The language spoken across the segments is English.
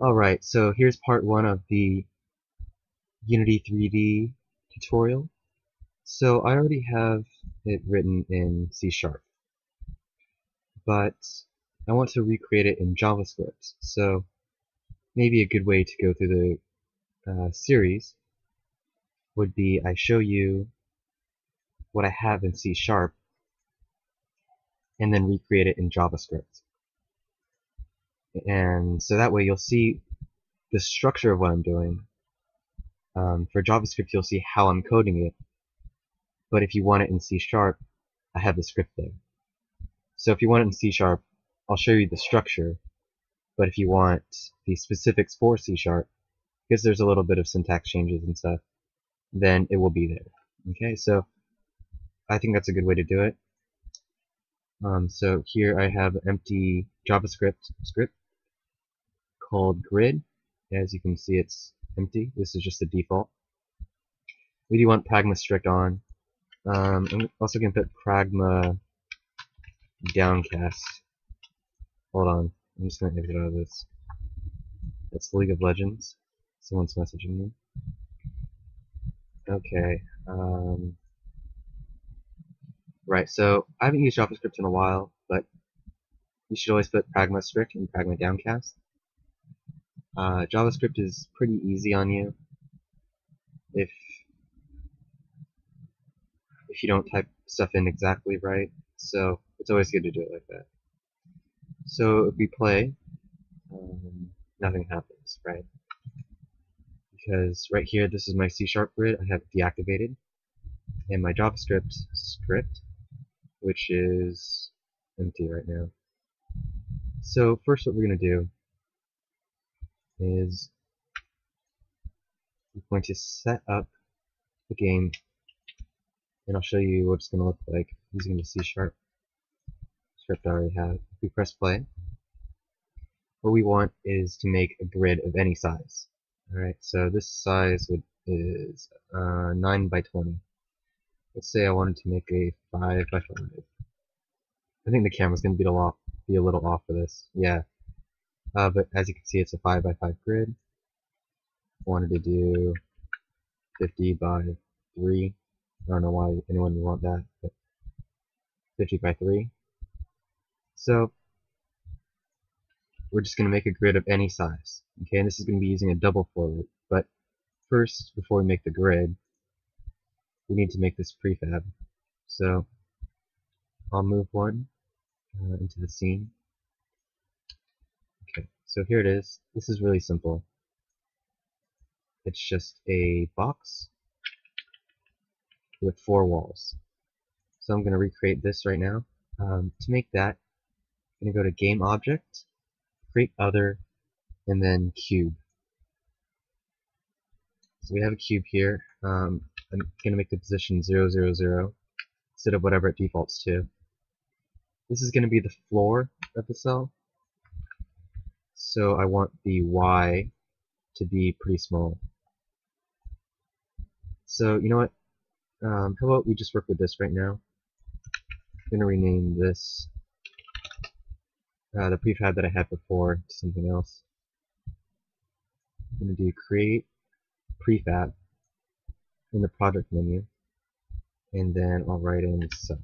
Alright, so here's part one of the Unity 3D tutorial. So I already have it written in C Sharp, but I want to recreate it in JavaScript. So maybe a good way to go through the uh, series would be I show you what I have in C Sharp and then recreate it in JavaScript and so that way you'll see the structure of what I'm doing. Um, for JavaScript, you'll see how I'm coding it, but if you want it in C Sharp, I have the script there. So if you want it in C Sharp, I'll show you the structure, but if you want the specifics for C Sharp, because there's a little bit of syntax changes and stuff, then it will be there. Okay, so I think that's a good way to do it. Um, so here I have empty JavaScript script called grid. As you can see, it's empty. This is just the default. We do want pragma strict on. Um, I'm also going to put pragma downcast. Hold on. I'm just going to exit out of this. That's League of Legends. Someone's messaging me. Okay. Um, right, so I haven't used JavaScript in a while, but you should always put pragma strict and pragma downcast. Uh, JavaScript is pretty easy on you if if you don't type stuff in exactly right. So it's always good to do it like that. So if we play, um, nothing happens, right? Because right here, this is my C Sharp grid. I have deactivated, and my JavaScript script, which is empty right now. So first, what we're gonna do is I'm going to set up the game and I'll show you what it's going to look like using the C sharp script I already have. If we press play, what we want is to make a grid of any size. Alright, so this size would, is uh, 9 by 20. Let's say I wanted to make a 5 by 5. I think the camera's going to be a, be a little off for this. Yeah, uh, but as you can see, it's a 5 by 5 grid. Wanted to do 50 by 3. I don't know why anyone would want that, but 50 by 3. So, we're just going to make a grid of any size. Okay, and this is going to be using a double for loop. But first, before we make the grid, we need to make this prefab. So, I'll move one uh, into the scene. So here it is. This is really simple. It's just a box with four walls. So I'm going to recreate this right now. Um, to make that, I'm going to go to Game Object, Create Other, and then Cube. So we have a cube here. Um, I'm going to make the position 0, 0, 0 instead of whatever it defaults to. This is going to be the floor of the cell so I want the y to be pretty small. So you know what? Um, how about we just work with this right now? I'm going to rename this uh, the prefab that I had before to something else. I'm going to do create prefab in the project menu and then I'll write in sub.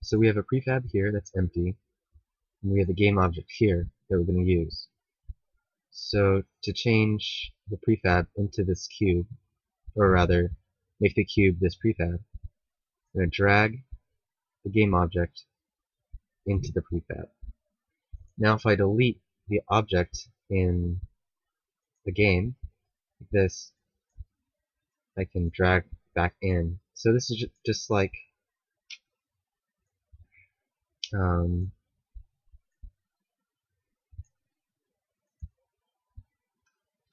So we have a prefab here that's empty and we have the game object here that we're going to use. So to change the prefab into this cube, or rather, make the cube this prefab, I'm going to drag the game object into the prefab. Now if I delete the object in the game, like this, I can drag back in. So this is just like um,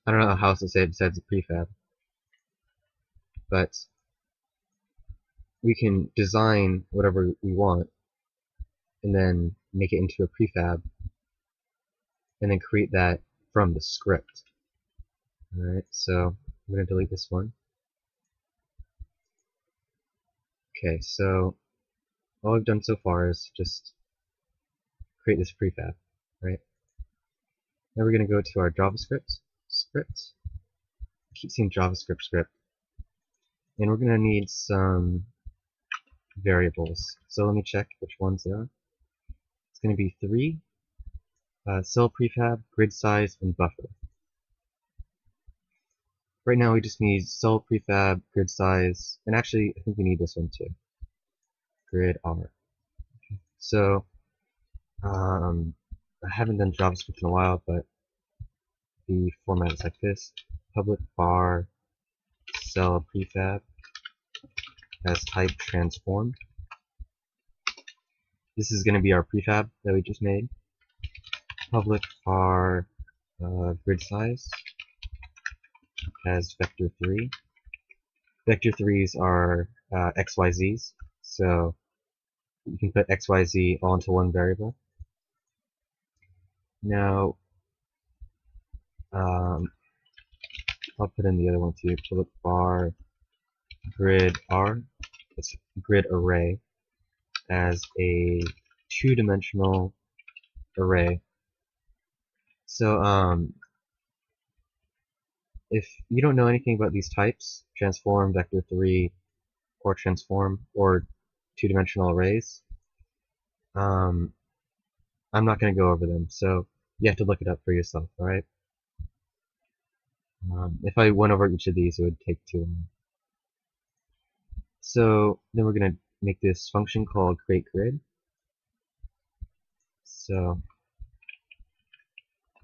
I don't know how else to say it besides a prefab. But we can design whatever we want and then make it into a prefab and then create that from the script. Alright, so I'm going to delete this one. Okay, so all I've done so far is just create this prefab, right? Now we're going to go to our JavaScript script. I keep saying JavaScript script. And we're going to need some variables. So let me check which ones they are. It's going to be three, uh, cell prefab, grid size, and buffer. Right now we just need cell prefab, grid size, and actually I think we need this one too. Grid R. Okay. So um, I haven't done JavaScript in a while, but the format is like this: public var cell prefab as type transform. This is going to be our prefab that we just made. Public var uh, grid size as vector 3. Vector 3s are uh, XYZs, so you can put XYZ all into one variable. Now, um, I'll put in the other one too. Public var grid R, it's grid array, as a two-dimensional array. So, um, if you don't know anything about these types, transform, vector 3, or transform, or two-dimensional arrays, um, I'm not going to go over them, so you have to look it up for yourself, alright? Um, if I went over each of these, it would take too long. So then we're going to make this function called createGrid. So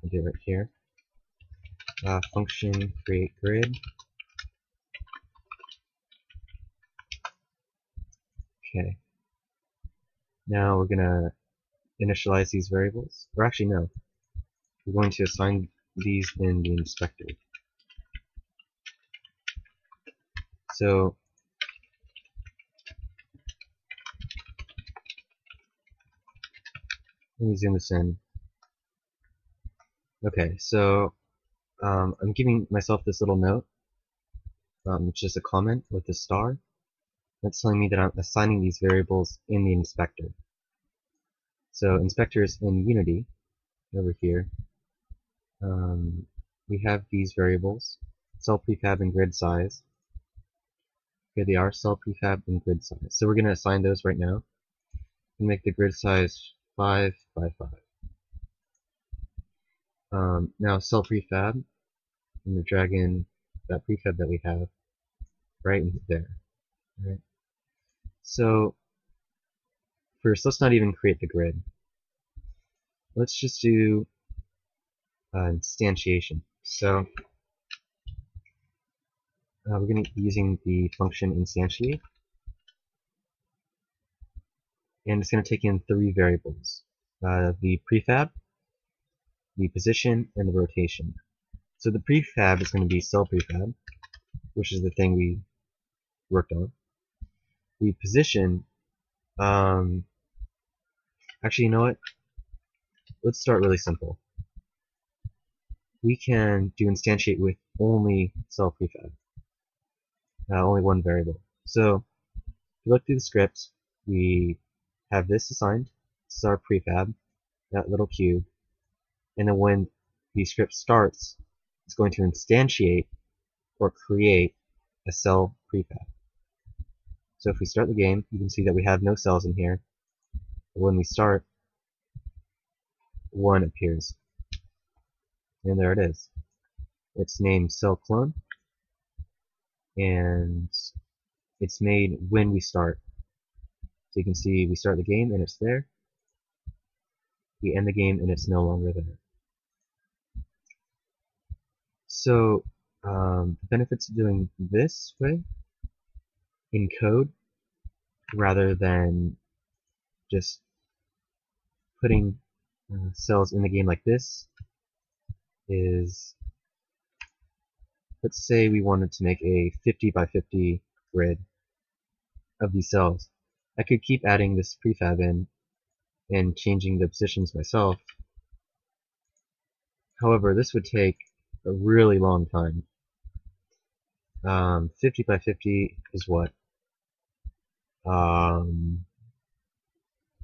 I'll do it right here. Uh, function createGrid. Okay. Now we're gonna initialize these variables. Or actually no. We're going to assign these in the inspector. So let me zoom this in. Okay, so um, I'm giving myself this little note. Um, it's just a comment with a star. That's telling me that I'm assigning these variables in the inspector. So inspectors in Unity, over here, um, we have these variables, cell prefab and grid size. They are, cell prefab and grid size. So we're going to assign those right now. And make the grid size 5 by 5. Um, now cell prefab, I'm going to drag in that prefab that we have right into there. Right. So first, let's not even create the grid. Let's just do uh, instantiation. So uh, we're going to be using the function instantiate and it's going to take in three variables. Uh, the prefab, the position, and the rotation. So the prefab is going to be cell prefab, which is the thing we worked on. The position, um, actually, you know what? Let's start really simple. We can do instantiate with only cell prefab, uh, only one variable. So, if you look through the script, we have this assigned. This is our prefab, that little cube. And then when the script starts, it's going to instantiate or create a cell prefab. So if we start the game, you can see that we have no cells in here. When we start, one appears. And there it is. It's named cell clone. And it's made when we start. So you can see we start the game and it's there. We end the game and it's no longer there. So um, the benefits of doing this way in code rather than just putting uh, cells in the game like this is let's say we wanted to make a 50 by 50 grid of these cells I could keep adding this prefab in and changing the positions myself. However, this would take a really long time. Um, 50 by 50 is what? Um,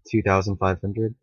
2,500?